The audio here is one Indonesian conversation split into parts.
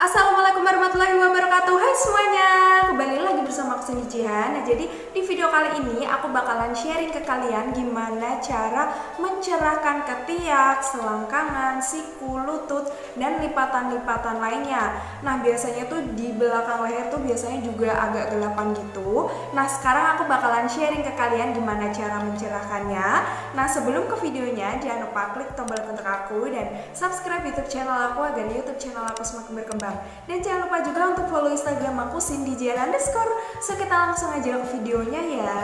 Assalamualaikum warahmatullahi wabarakatuh. Hai semuanya Kembali lagi bersama aku Cindy Jihan. Nah jadi di video kali ini aku bakalan sharing ke kalian Gimana cara mencerahkan ketiak, selangkangan, siku, lutut Dan lipatan-lipatan lainnya. Nah biasanya tuh di belakang leher tuh biasanya juga agak gelapan gitu. Nah sekarang aku bakalan sharing ke kalian gimana cara mencerahkannya. Nah sebelum ke videonya jangan lupa klik tombol untuk aku Dan subscribe youtube channel aku agar youtube channel aku semakin berkembang dan jangan lupa juga untuk follow Instagram aku Cindy Jian underscore. So kita langsung aja ke videonya ya.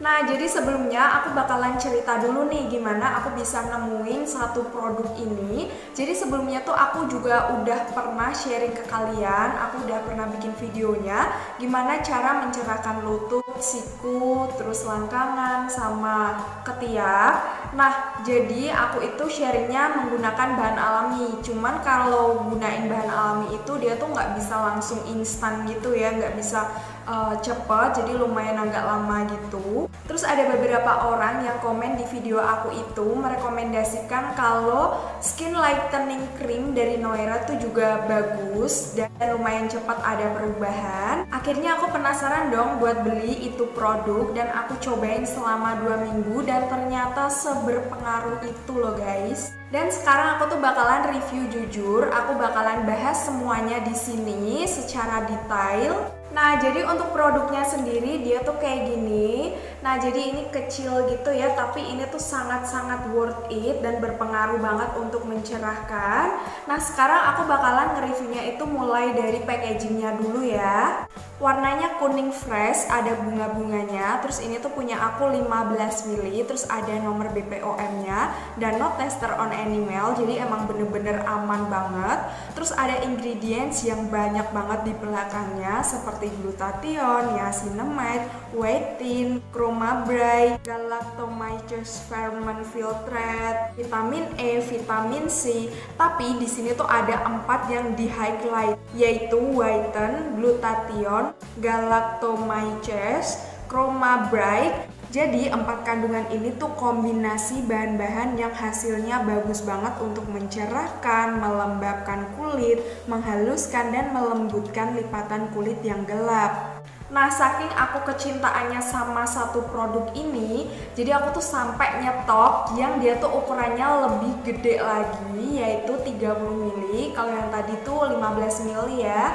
Nah jadi sebelumnya aku bakalan cerita dulu nih gimana aku bisa nemuin satu produk ini. Jadi sebelumnya tuh aku juga udah pernah sharing ke kalian Aku udah pernah bikin videonya Gimana cara mencerahkan lutut, siku, terus langkangan, sama ketiak. Nah jadi aku itu sharingnya menggunakan bahan alami. Cuman kalau gunain bahan alami itu dia tuh nggak bisa langsung instan gitu ya nggak bisa uh, cepet jadi lumayan agak lama gitu terus ada beberapa orang yang komen di video aku itu merekomendasikan kalau skin lightening cream dari Noera tuh juga bagus dan lumayan cepat ada perubahan. Akhirnya aku penasaran dong buat beli itu produk dan aku cobain selama dua minggu dan ternyata seberpengaruh itu loh guys. Dan sekarang aku tuh bakalan review jujur, aku bakalan bahas semuanya di sini secara detail. Nah, jadi untuk produknya sendiri dia tuh kayak gini. Nah, jadi ini kecil gitu ya, tapi ini tuh sangat-sangat worth it dan berpengaruh banget untuk mencerahkan. Nah, sekarang aku bakalan nge-reviewnya itu mulai dari packagingnya dulu ya. Warnanya kuning fresh, ada bunga-bunganya. Terus ini tuh punya aku 15 ml, terus ada nomor BPOM-nya dan not tester on animal. Jadi emang bener-bener aman banget. Terus ada ingredients yang banyak banget di belakangnya seperti glutathione, niacinamide, wheytin, chromabrai, galactomyces ferment filtrate, vitamin E, vitamin C. Tapi di sini tuh ada empat yang di highlight yaitu wheytin, glutathione, galactomyces, chromabrai. Jadi empat kandungan ini tuh kombinasi bahan-bahan yang hasilnya bagus banget untuk mencerahkan, melembabkan kulit, menghaluskan dan melembutkan lipatan kulit yang gelap. Nah, saking aku kecintaannya sama satu produk ini, jadi aku tuh sampai nyetok yang dia tuh ukurannya lebih gede lagi, yaitu 30 ml. Kalau yang tadi tuh 15 ml ya.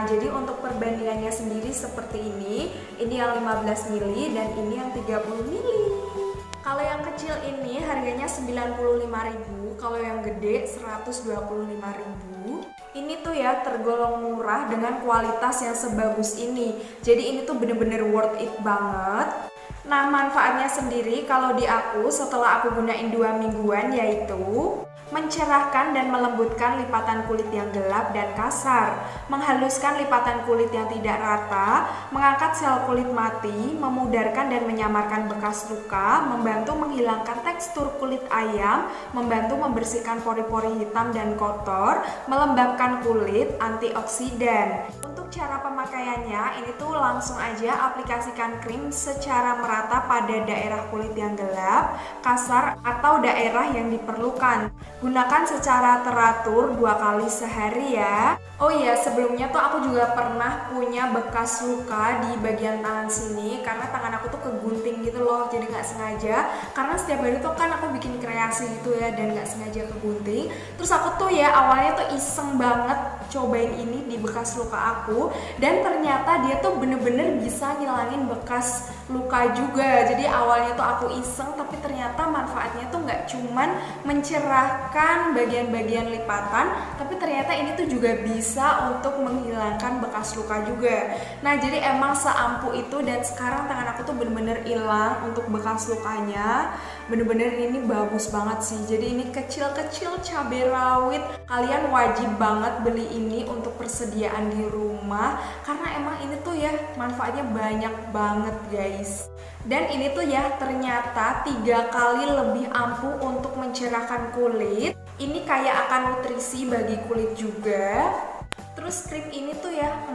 Nah, jadi untuk perbandingannya sendiri seperti ini. Ini yang 15 ml dan ini yang 30 ml. Kalau yang kecil ini harganya 95.000, kalau yang gede 125.000 ini tuh ya tergolong murah dengan kualitas yang sebagus ini jadi ini tuh bener-bener worth it banget nah manfaatnya sendiri kalau di aku setelah aku gunain dua mingguan yaitu mencerahkan dan melembutkan lipatan kulit yang gelap dan kasar, menghaluskan lipatan kulit yang tidak rata, mengangkat sel kulit mati, memudarkan dan menyamarkan bekas luka, membantu menghilangkan tekstur kulit ayam, membantu membersihkan pori-pori hitam dan kotor, melembabkan kulit, antioksidan cara pemakaiannya ini tuh langsung aja aplikasikan krim secara merata pada daerah kulit yang gelap, kasar atau daerah yang diperlukan. Gunakan secara teratur dua kali sehari ya. Oh iya, sebelumnya tuh aku juga pernah punya bekas luka di bagian tangan sini karena tangan aku tuh kegunting gitu loh, jadi nggak sengaja. Karena setiap hari tuh kan aku bikin kreasi gitu ya dan nggak sengaja kegunting. Terus aku tuh ya awalnya tuh iseng banget cobain ini di bekas luka aku dan ternyata dia tuh bener-bener bisa ngilangin bekas luka juga. Jadi awalnya tuh aku iseng tapi ternyata manfaatnya tuh nggak cuman mencerahkan bagian-bagian lipatan, tapi ternyata ini tuh juga bisa untuk menghilangkan bekas luka juga. Nah jadi emang seampuh itu dan sekarang tangan aku tuh bener-bener hilang untuk bekas lukanya. Bener-bener ini bagus banget sih. Jadi ini kecil-kecil cabai rawit. Kalian wajib banget beli ini untuk persediaan di rumah karena emang ini tuh ya manfaatnya banyak banget guys. Dan ini tuh ya ternyata tiga kali lebih ampuh untuk mencerahkan kulit. Ini kayak akan nutrisi bagi kulit juga. Terus krim ini tuh ya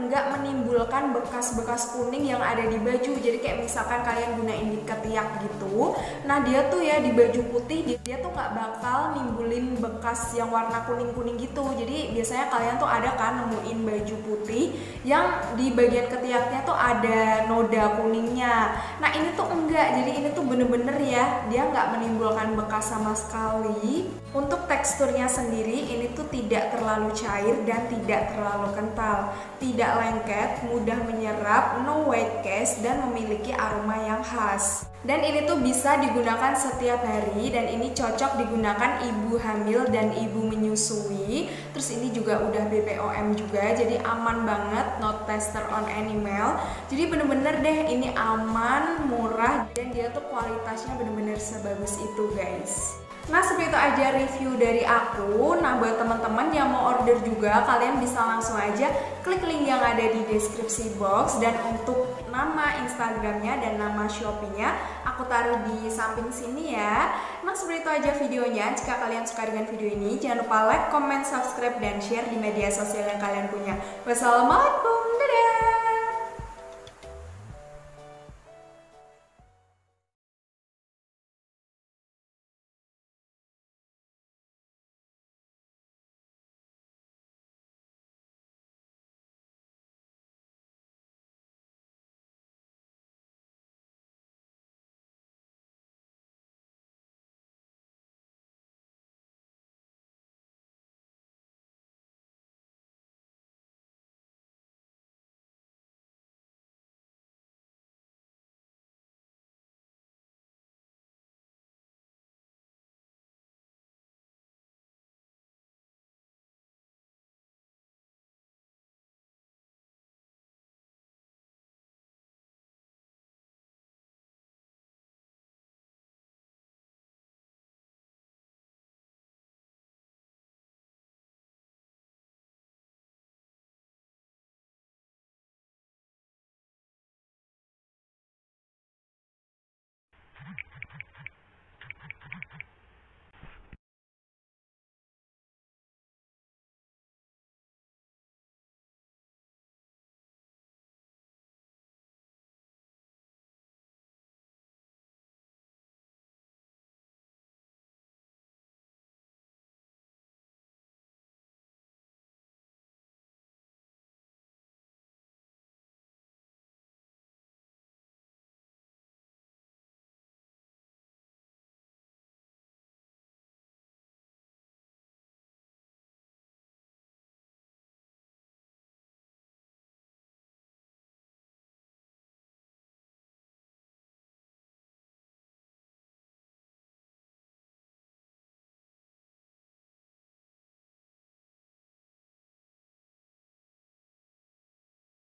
menimbulkan bekas-bekas kuning yang ada di baju. Jadi kayak misalkan kalian gunain di ketiak gitu, nah dia tuh ya di baju putih dia, tuh nggak bakal nimbulin bekas yang warna kuning-kuning gitu. Jadi biasanya kalian tuh ada kan nemuin baju putih yang di bagian ketiaknya tuh ada noda kuningnya. Nah ini tuh enggak. Jadi ini tuh bener-bener ya dia nggak menimbulkan bekas sama sekali. Untuk teksturnya sendiri ini tuh tidak terlalu cair dan tidak terlalu kental, tidak lengket, mudah menyerap, no white cast dan memiliki aroma yang khas. Dan ini tuh bisa digunakan setiap hari dan ini cocok digunakan ibu hamil dan ibu menyusui. Terus ini juga udah BPOM juga, jadi aman banget, not tester on animal. Jadi bener-bener deh ini aman, murah dan dia tuh kualitasnya bener-bener sebagus itu guys. Nah seperti itu aja review dari aku. Nah buat teman-teman yang mau order juga Kalian bisa langsung aja klik link yang ada di deskripsi box. Dan untuk nama Instagramnya dan nama Shopee-nya Aku taruh di samping sini ya. Nah seperti itu aja videonya. Jika kalian suka dengan video ini Jangan lupa like, comment, subscribe, dan share di media sosial yang kalian punya. Wassalamualaikum